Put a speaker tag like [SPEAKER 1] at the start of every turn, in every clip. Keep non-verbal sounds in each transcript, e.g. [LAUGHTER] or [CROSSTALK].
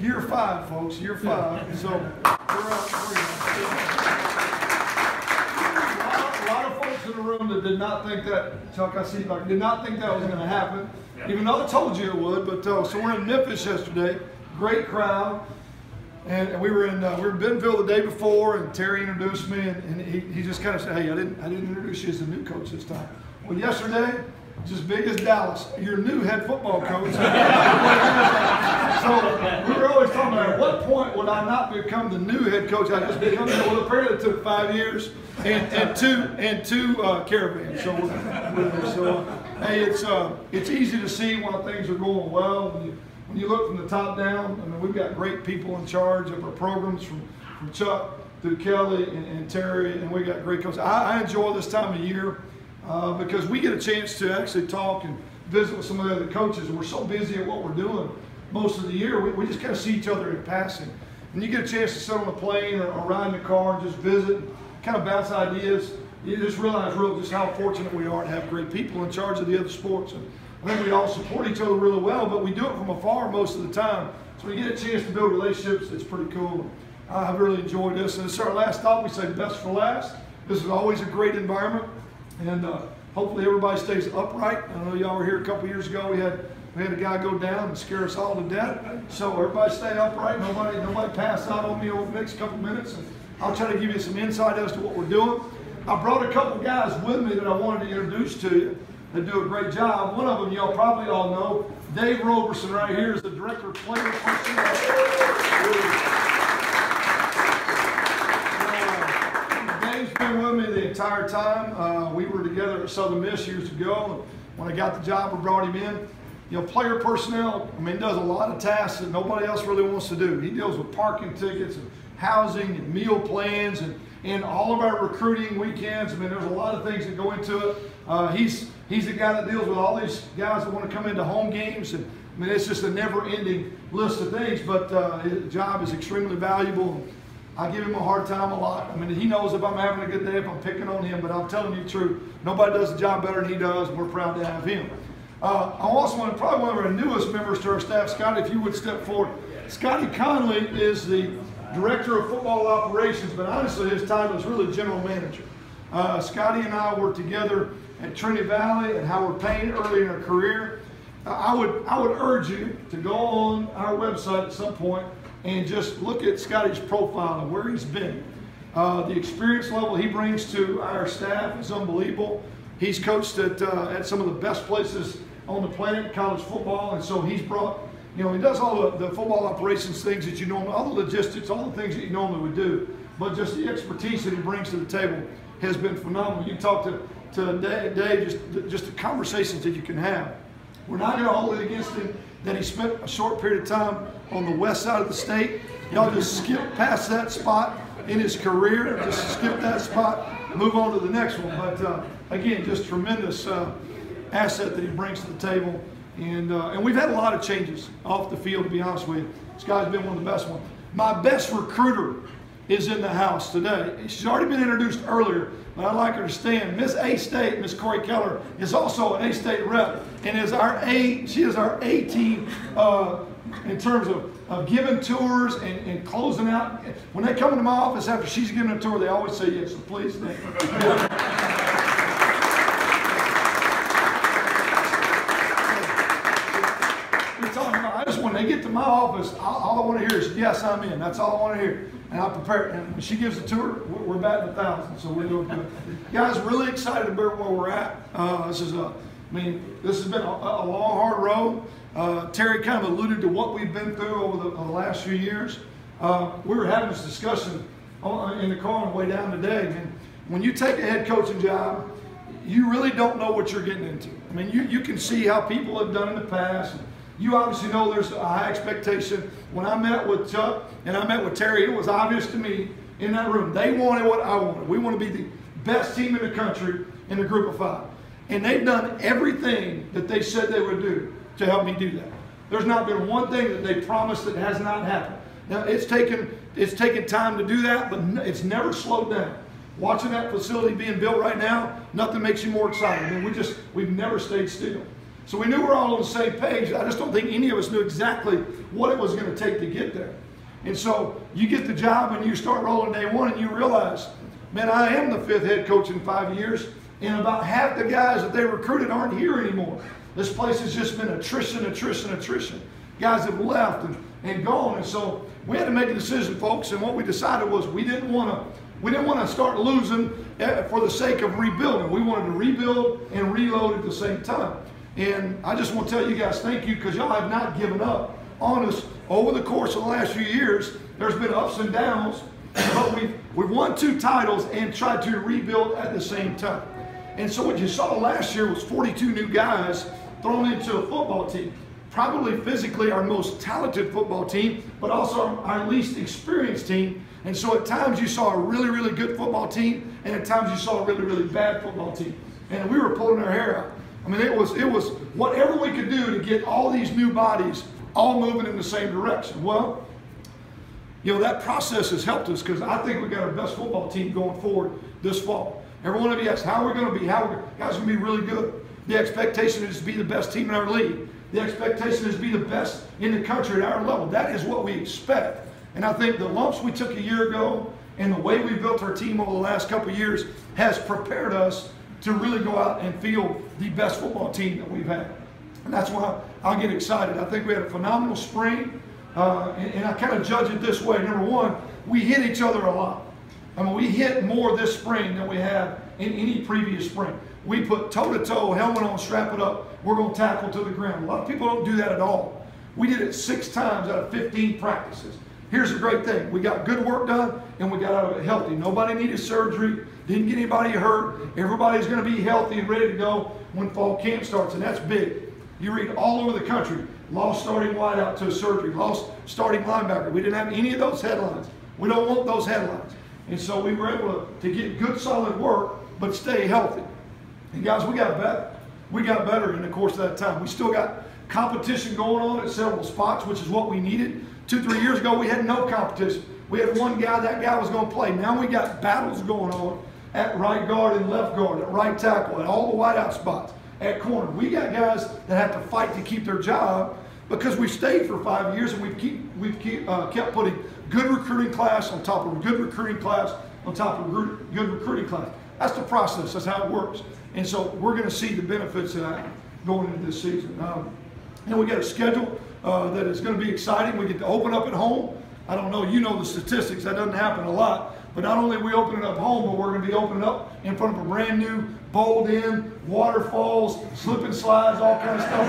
[SPEAKER 1] year five, folks, year five. So we're up A lot of folks in the room that did not think that, Chuck, I see, like, did not think that was going to happen, even though I told you it would. But uh, so we're in Memphis yesterday, great crowd. And we were in uh, we were in Bentonville the day before, and Terry introduced me, and, and he, he just kind of said, "Hey, I didn't I didn't introduce you as the new coach this time." Well, yesterday, just big as Dallas, your new head football coach. [LAUGHS] so we were always talking about at what point would I not become the new head coach? I just become the well. Apparently, it took five years and, and two and two uh, caravans. So, so uh, hey, it's uh, it's easy to see when things are going well. When you, when you look from the top down, I mean, we've got great people in charge of our programs from, from Chuck through Kelly and, and Terry, and we got great coaches. I, I enjoy this time of year uh, because we get a chance to actually talk and visit with some of the other coaches, and we're so busy at what we're doing most of the year, we, we just kind of see each other in passing. And you get a chance to sit on a plane or, or ride in the car and just visit, and kind of bounce ideas. You just realize real just how fortunate we are to have great people in charge of the other sports. And, I think we all support each other really well, but we do it from afar most of the time. So we get a chance to build relationships. It's pretty cool. I've really enjoyed this. And it's our last stop. We say best for last. This is always a great environment. And uh, hopefully everybody stays upright. I know y'all were here a couple years ago. We had we had a guy go down and scare us all to death. So everybody stay upright. Nobody nobody pass out on me over the next couple minutes. And I'll try to give you some insight as to what we're doing. I brought a couple guys with me that I wanted to introduce to you. They do a great job. One of them y'all probably all know, Dave Roberson right here is the director of player personnel. Been with me the entire time. Uh, we were together at Southern Miss years ago. When I got the job, we brought him in. You know, player personnel, I mean, does a lot of tasks that nobody else really wants to do. He deals with parking tickets and housing and meal plans and, and all of our recruiting weekends. I mean, there's a lot of things that go into it. Uh, he's He's the guy that deals with all these guys that want to come into home games. And I mean, it's just a never ending list of things, but uh, his job is extremely valuable. I give him a hard time a lot. I mean, he knows if I'm having a good day, if I'm picking on him, but I'm telling you the truth. Nobody does the job better than he does, and we're proud to have him. Uh, I also want to, probably one of our newest members to our staff, Scotty, if you would step forward. Scotty Conley is the Director of Football Operations, but honestly, his title is really General Manager. Uh, Scotty and I were together at Trinity Valley and Howard Payne early in our career, I would, I would urge you to go on our website at some point and just look at Scotty's profile and where he's been. Uh, the experience level he brings to our staff is unbelievable. He's coached at, uh, at some of the best places on the planet, college football, and so he's brought, you know, he does all the, the football operations things that you normally, all the logistics, all the things that you normally would do, but just the expertise that he brings to the table has been phenomenal. You talk to to Dave, just, just the conversations that you can have. We're not going to hold it against him that he spent a short period of time on the west side of the state. Y'all just skip past that spot in his career, just skip that spot, move on to the next one. But uh, again, just tremendous uh, asset that he brings to the table. And, uh, and we've had a lot of changes off the field, to be honest with you. This guy's been one of the best ones. My best recruiter is in the house today. She's already been introduced earlier, but I'd like her to stand. Miss A State, Miss Corey Keller, is also an A State rep and is our A, she is our A team uh, in terms of, of giving tours and, and closing out. When they come into my office after she's giving a tour, they always say yes, so please. I just when they get to my office, all I want to hear is, yes, I'm in. That's all I want to hear and I prepare. And she gives a tour, we're batting a thousand, so we're doing good. Guys, really excited about where we're at. Uh, this is a, I mean, this has been a, a long, hard road. Uh, Terry kind of alluded to what we've been through over the, the last few years. Uh, we were having this discussion on, in the car on the way down today. I mean, when you take a head coaching job, you really don't know what you're getting into. I mean, you, you can see how people have done in the past. And, you obviously know there's a high expectation. When I met with Chuck and I met with Terry, it was obvious to me in that room. They wanted what I wanted. We want to be the best team in the country in the group of five. And they've done everything that they said they would do to help me do that. There's not been one thing that they promised that has not happened. Now it's taken it's taken time to do that, but it's never slowed down. Watching that facility being built right now, nothing makes you more excited. I mean, we just we've never stayed still. So we knew we were all on the same page. I just don't think any of us knew exactly what it was going to take to get there. And so you get the job and you start rolling day one and you realize, man, I am the fifth head coach in five years, and about half the guys that they recruited aren't here anymore. This place has just been attrition, attrition, attrition. Guys have left and, and gone. And so we had to make a decision, folks, and what we decided was we didn't want to we didn't want to start losing eh, for the sake of rebuilding. We wanted to rebuild and reload at the same time. And I just want to tell you guys thank you because y'all have not given up on us over the course of the last few years. There's been ups and downs, but we've, we've won two titles and tried to rebuild at the same time. And so what you saw last year was 42 new guys thrown into a football team. Probably physically our most talented football team, but also our least experienced team. And so at times you saw a really, really good football team, and at times you saw a really, really bad football team. And we were pulling our hair out. I mean, it was it was whatever we could do to get all these new bodies all moving in the same direction. Well, you know, that process has helped us because I think we got our best football team going forward this fall. Every one of you asks, how are we going to be? How guys going to be really good? The expectation is to be the best team in our league. The expectation is to be the best in the country at our level. That is what we expect. And I think the lumps we took a year ago and the way we built our team over the last couple years has prepared us to really go out and field the best football team that we've had. And that's why I get excited. I think we had a phenomenal spring. Uh, and, and I kind of judge it this way. Number one, we hit each other a lot. I mean, we hit more this spring than we have in any previous spring. We put toe to toe, helmet on, strap it up. We're going to tackle to the ground. A lot of people don't do that at all. We did it six times out of 15 practices. Here's the great thing we got good work done and we got out of it healthy. Nobody needed surgery, didn't get anybody hurt. Everybody's going to be healthy and ready to go when fall camp starts, and that's big. You read all over the country lost starting wideout to surgery, lost starting linebacker. We didn't have any of those headlines. We don't want those headlines. And so we were able to, to get good, solid work, but stay healthy. And guys, we got better. We got better in the course of that time. We still got competition going on at several spots, which is what we needed. Two, three years ago, we had no competition. We had one guy, that guy was going to play. Now we got battles going on at right guard and left guard, at right tackle, at all the wideout spots, at corner. We got guys that have to fight to keep their job because we've stayed for five years and we've, keep, we've keep, uh, kept putting good recruiting class on top of good recruiting class on top of good recruiting class. That's the process. That's how it works. And so we're going to see the benefits of that going into this season. Um, and we got a schedule uh, it's going to be exciting. We get to open up at home. I don't know, you know the statistics. That doesn't happen a lot. But not only are we opening up at home, but we're going to be opening up in front of a brand new bowled in, waterfalls, slip and slides, all kind of stuff. [LAUGHS]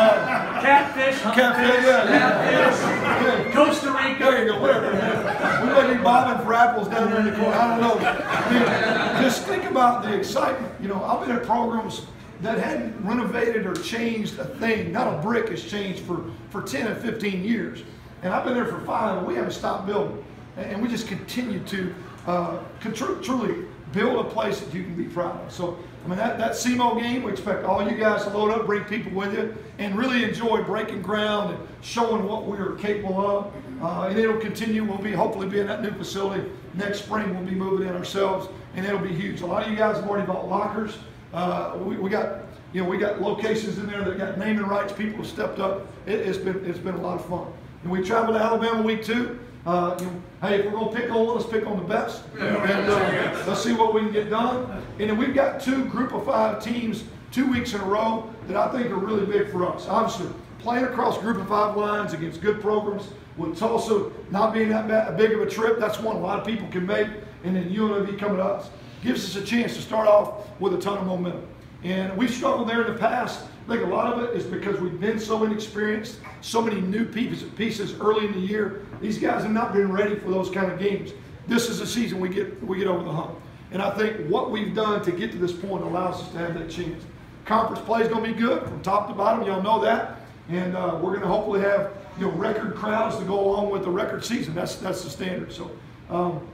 [SPEAKER 2] uh, catfish,
[SPEAKER 1] catfish, yeah. catfish.
[SPEAKER 2] Yeah. Costa Rica.
[SPEAKER 1] There you go, whatever. We might be bobbing for apples down there in the corner. I don't know. I mean, just think about the excitement. You know, I've been at programs that hadn't renovated or changed a thing. Not a brick has changed for, for 10 and 15 years. And I've been there for five, and we haven't stopped building. And we just continue to uh, truly build a place that you can be proud of. So, I mean, that, that SEMO game, we expect all you guys to load up, bring people with you, and really enjoy breaking ground and showing what we are capable of. Uh, and it'll continue. We'll be hopefully be in that new facility next spring. We'll be moving in ourselves, and it'll be huge. A lot of you guys have already bought lockers. Uh, we, we, got, you know, we got locations in there that got naming rights. People have stepped up. It, has been, it's been a lot of fun. And we traveled to Alabama week two. Uh, you know, hey, if we're going to pick on one, let's pick on the best. And uh, let's see what we can get done. And then we've got two group of five teams two weeks in a row that I think are really big for us. Obviously, playing across group of five lines against good programs with Tulsa not being that bad, big of a trip, that's one a lot of people can make. And then UNLV coming to us gives us a chance to start off with a ton of momentum. And we've struggled there in the past. I think a lot of it is because we've been so inexperienced, so many new pieces early in the year. These guys have not been ready for those kind of games. This is the season we get we get over the hump. And I think what we've done to get to this point allows us to have that chance. Conference play is going to be good from top to bottom. Y'all know that. And uh, we're going to hopefully have you know record crowds to go along with the record season. That's that's the standard. So, um,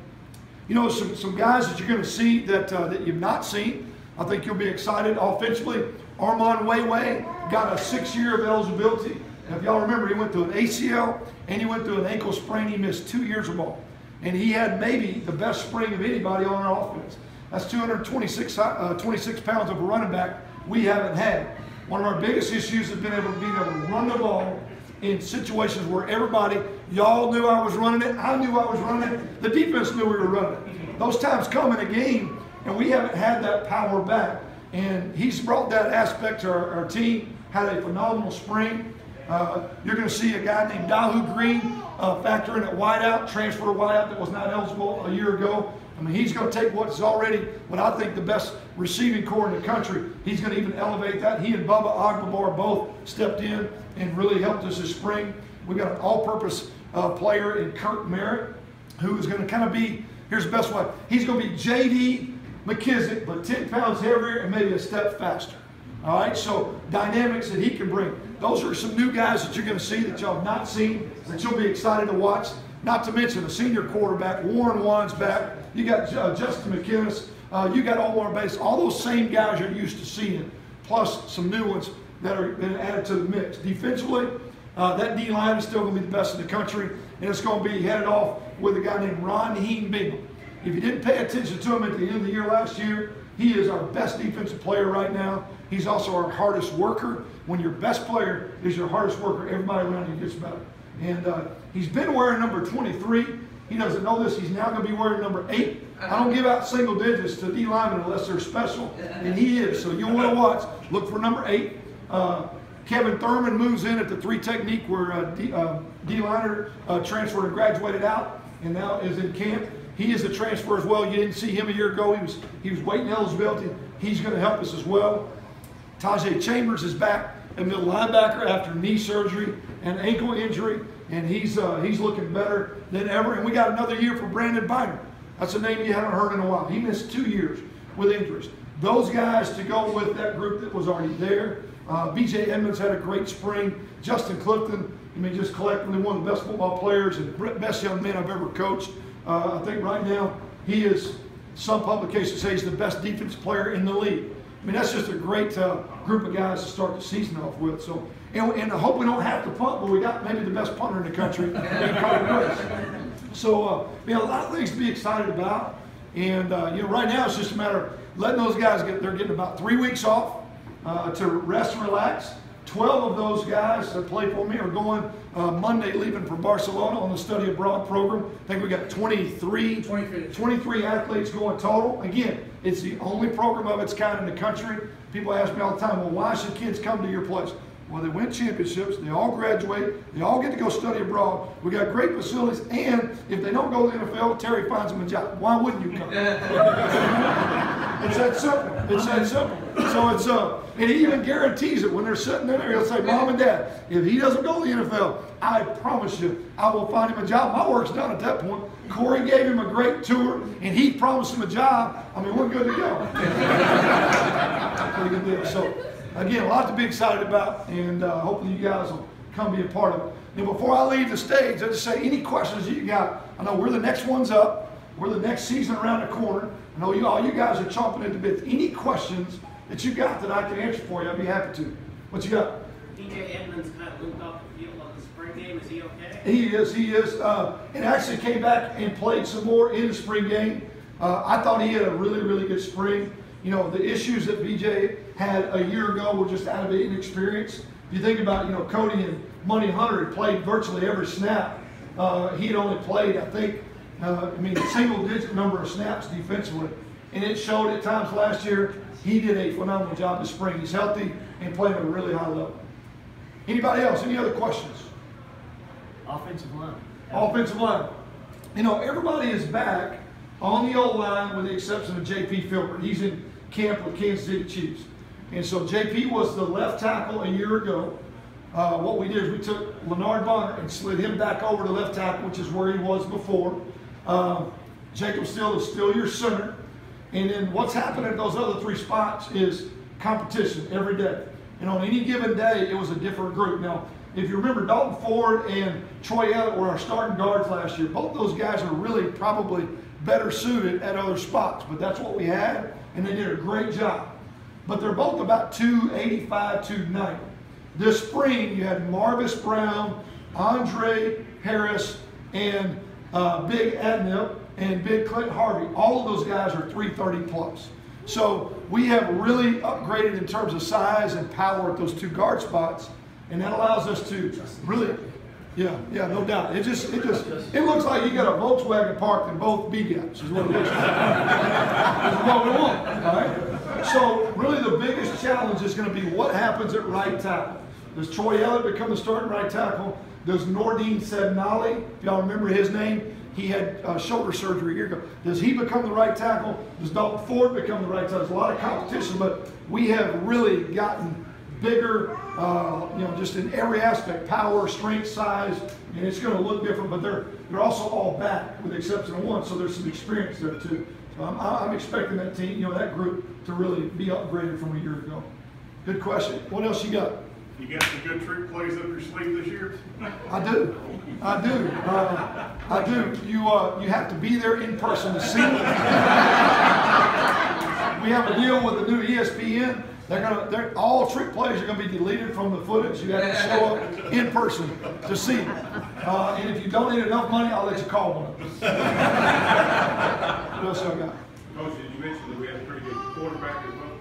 [SPEAKER 1] you know, some, some guys that you're going to see that uh, that you've not seen. I think you'll be excited offensively. Armond Weh-Weh got a six-year of eligibility. And if y'all remember, he went through an ACL and he went through an ankle sprain. He missed two years of ball. And he had maybe the best spring of anybody on our offense. That's 226 uh, 26 pounds of a running back we haven't had. One of our biggest issues has been able to be able to run the ball in situations where everybody, y'all knew I was running it, I knew I was running it, the defense knew we were running it. Those times come in a game, and we haven't had that power back. And he's brought that aspect to our, our team, had a phenomenal spring. Uh, you're going to see a guy named Dahu Green uh, factor in at wideout, transfer wideout that was not eligible a year ago. I mean, he's going to take what's already what I think the best receiving corps in the country. He's going to even elevate that. He and Bubba Agbabar both stepped in and really helped us this spring. We got an all-purpose uh, player in Kirk Merritt, who is going to kind of be. Here's the best way. He's going to be J.D. McKissic, but 10 pounds heavier and maybe a step faster. All right, so dynamics that he can bring. Those are some new guys that you're going to see that y'all have not seen, that you'll be excited to watch. Not to mention a senior quarterback, Warren Wand's back. You got uh, Justin McInnis. Uh, you got Omar Bayless. All those same guys you're used to seeing, plus some new ones that are been added to the mix. Defensively, uh, that D line is still going to be the best in the country, and it's going to be headed off with a guy named Ronheen Bingham. If you didn't pay attention to him at the end of the year last year, he is our best defensive player right now. He's also our hardest worker. When your best player is your hardest worker, everybody around you gets better. And uh, he's been wearing number 23. He doesn't know this. He's now going to be wearing number 8. I don't give out single digits to D linemen unless they're special, and he is. So you'll want to watch. Look for number 8. Uh, Kevin Thurmon moves in at the three technique where uh, D, uh, D liner uh, transferred and graduated out and now is in camp. He is a transfer as well. You didn't see him a year ago. He was he was waiting eligibility. He's going to help us as well. Tajhea Chambers is back at middle linebacker after knee surgery and ankle injury, and he's uh, he's looking better than ever. And we got another year for Brandon Biner. That's a name you haven't heard in a while. He missed two years with injuries. Those guys to go with that group that was already there. Uh, B.J. Edmonds had a great spring. Justin Clifton, I mean, just collectively one of the best football players and best young men I've ever coached. Uh, I think right now he is, some publications say he's the best defense player in the league. I mean, that's just a great uh, group of guys to start the season off with. So, and, and I hope we don't have to punt, but we got maybe the best punter in the country, [LAUGHS] So, uh, you know, a lot of things to be excited about. And, uh, you know, right now it's just a matter of letting those guys get, they're getting about three weeks off uh, to rest and relax. 12 of those guys that play for me are going uh, Monday, leaving for Barcelona on the study abroad program. I think we got 23, 23 athletes going total. Again, it's the only program of its kind in the country. People ask me all the time, well, why should kids come to your place? Well, they win championships, they all graduate, they all get to go study abroad. We got great facilities, and if they don't go to the NFL, Terry finds them a job. Why wouldn't you come? [LAUGHS] it's that simple. It's that simple. So it's uh, and he even guarantees it when they're sitting there. He'll say, "Mom and Dad, if he doesn't go to the NFL, I promise you, I will find him a job." My work's done at that point. Corey gave him a great tour, and he promised him a job. I mean, we're good to go. [LAUGHS] Pretty good deal. So again, a lot to be excited about, and uh, hopefully you guys will come be a part of it. And before I leave the stage, I just say any questions you got. I know we're the next ones up. We're the next season around the corner. I know you all you guys are chomping at the bit. Any questions that you got that I can answer for you, I'd be happy to. What you got?
[SPEAKER 3] DJ Edmonds kind of limped off the field on the spring game. Is he okay?
[SPEAKER 1] He is. He is. Uh, and actually came back and played some more in the spring game. Uh, I thought he had a really, really good spring. You know, the issues that BJ had a year ago were just out of inexperience. If you think about, you know, Cody and Money Hunter had played virtually every snap. Uh, he had only played, I think, uh, I mean, a single digit number of snaps defensively. And it showed at times last year he did a phenomenal job this spring. He's healthy and playing at a really high level. Anybody else? Any other questions?
[SPEAKER 2] Offensive line.
[SPEAKER 1] Offensive line. You know, everybody is back on the O line with the exception of J.P. Filbert. He's in camp with Kansas City Chiefs. And so JP was the left tackle a year ago. Uh, what we did is we took Leonard Bonner and slid him back over to left tackle, which is where he was before. Um, Jacob Still is still your center. And then what's happening at those other three spots is competition every day. And on any given day, it was a different group. Now, if you remember, Dalton Ford and Troy Elliott were our starting guards last year. Both those guys are really probably better suited at other spots, but that's what we had, and they did a great job. But they're both about 285, 290. This spring, you had Marvis Brown, Andre Harris, and uh, Big Adnip and Big Clint Harvey. All of those guys are 330 plus. So we have really upgraded in terms of size and power at those two guard spots, and that allows us to really, yeah, yeah, no doubt. It just, it just, it looks like you got a Volkswagen parked in both B gaps, is what it looks like. [LAUGHS] What we want, all right? So really the biggest challenge is going to be what happens at right tackle. Does Troy Elliott become the starting right tackle? Does Nordine Sednali, if y'all remember his name, he had uh, shoulder surgery a year ago. Does he become the right tackle? Does Dalton Ford become the right tackle? There's a lot of competition, but we have really gotten bigger, uh, you know, just in every aspect, power, strength, size, and it's going to look different, but they're, they're also all back with the exception of one, so there's some experience there too. I'm, I'm expecting that team, you know, that group to really be upgraded from a year ago. Good question. What else you got?
[SPEAKER 4] You got some good trick plays up your sleeve this year? [LAUGHS]
[SPEAKER 1] I do. I do. Uh, I do. You uh, you have to be there in person to see [LAUGHS] we have a deal with the new ESPN. They're gonna. They're, all trick plays are gonna be deleted from the footage. You have to show up in person to see it. Uh, and if you donate enough money, I'll let you call one. [LAUGHS] of us. what else I got?
[SPEAKER 4] Coach, you mentioned that we have a pretty good quarterback as well?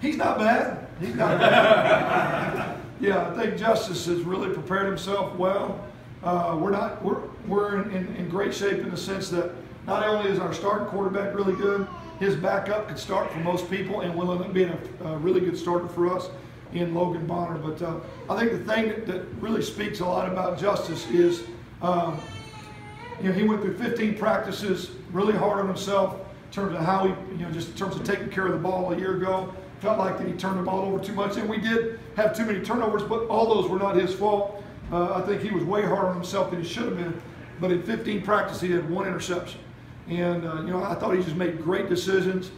[SPEAKER 1] He's not bad. He's not bad. Yeah, I think Justice has really prepared himself well. Uh, we're not we're we're in, in, in great shape in the sense that not only is our starting quarterback really good, his backup could start for most people and will end up being a, a really good starter for us in Logan Bonner. But uh, I think the thing that, that really speaks a lot about Justice is, um, you know, he went through 15 practices, really hard on himself in terms of how he, you know, just in terms of taking care of the ball a year ago. Felt like that he turned the ball over too much, and we did have too many turnovers, but all those were not his fault. Uh, I think he was way harder on himself than he should have been. But in 15 practices, he had one interception. And, uh, you know, I thought he just made great decisions.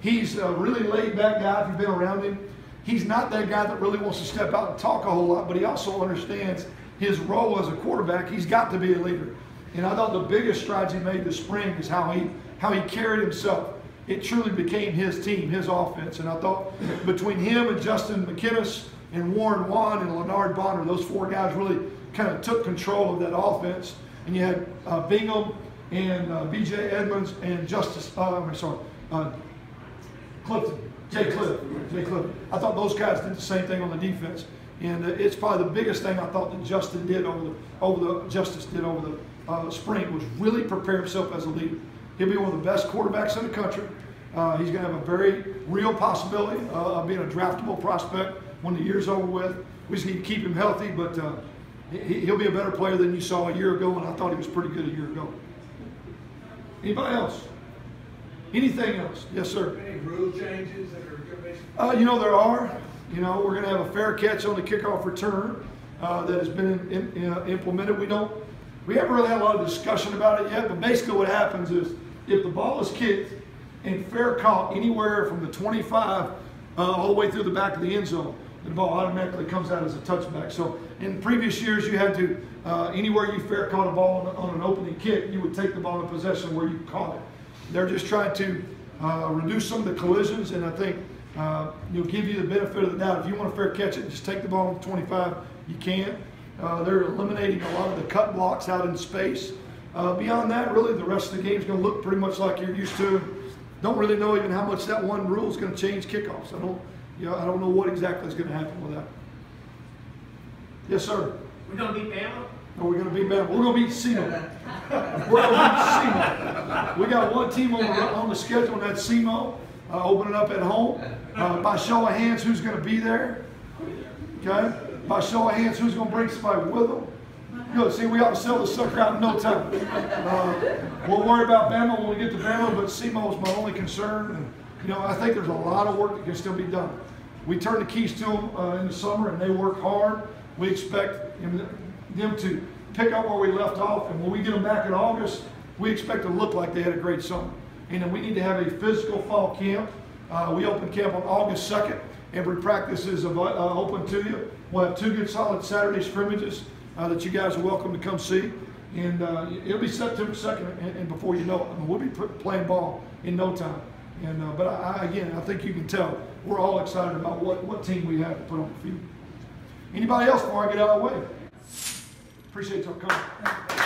[SPEAKER 1] He's a really laid back guy if you've been around him. He's not that guy that really wants to step out and talk a whole lot, but he also understands his role as a quarterback. He's got to be a leader. And I thought the biggest strides he made this spring is how he, how he carried himself. It truly became his team, his offense. And I thought between him and Justin McInnis and Warren Wand and Leonard Bonner, those four guys really kind of took control of that offense. And you had uh, Bingham and uh, B.J. Edmonds and Justice, uh, I'm sorry, uh, Clifton, Jay Clifton, Jay Cliff. I thought those guys did the same thing on the defense. And uh, it's probably the biggest thing I thought that Justin did over the, over the, Justice did over the uh, spring was really prepare himself as a leader. He'll be one of the best quarterbacks in the country. Uh, he's going to have a very real possibility uh, of being a draftable prospect when the year's over with. We just need to keep him healthy, but uh, he, he'll be a better player than you saw a year ago, and I thought he was pretty good a year ago. Anybody else? Anything else? Yes, sir.
[SPEAKER 5] Any rule changes that are going to be?
[SPEAKER 1] Uh, you know, there are. You know, we're going to have a fair catch on the kickoff return uh, that has been in, in, uh, implemented. We don't, we haven't really had a lot of discussion about it yet, but basically what happens is if the ball is kicked and fair caught anywhere from the 25 uh, all the way through the back of the end zone, the ball automatically comes out as a touchback. So in previous years, you had to, uh, anywhere you fair caught a ball on, on, an opening kick, you would take the ball in possession where you caught it. They're just trying to uh, reduce some of the collisions, and I think uh, you'll give you the benefit of the doubt. If you want to fair catch it, just take the ball on the 25, you can. Uh, they're eliminating a lot of the cut blocks out in space. Uh, beyond that, really, the rest of the game is going to look pretty much like you're used to. Don't really know even how much that one rule is going to change kickoffs. I don't, you know, I don't know what exactly is going to happen with that. Yes, sir.
[SPEAKER 3] We're gonna beat Bama?
[SPEAKER 1] No, we're going to beat Bama. We're going to beat SEMO. We're going to beat SEMO. We got one team on the, on the schedule, and that's SEMO, uh, opening up at home. Uh, by show of hands, who's going to be there? Okay? By show of hands, who's going to bring somebody with them? Good. See, we ought to sell the sucker out in no time. Uh, we'll worry about Bama when we get to Bama, but SEMO is my only concern. And, you know, I think there's a lot of work that can still be done. We turn the keys to them uh, in the summer, and they work hard. We expect them to pick up where we left off, and when we get them back in August, we expect to look like they had a great summer. And then we need to have a physical fall camp. Uh, we open camp on August 2nd. Every practice is uh, open to you. We'll have two good solid Saturday scrimmages uh, that you guys are welcome to come see. And uh, it'll be September 2nd, and, and before you know it, I mean, we'll be playing ball in no time. And uh, but I, I, again, I think you can tell we're all excited about what, what team we have to put on the field. Anybody else before I get out of the way? Appreciate y'all coming.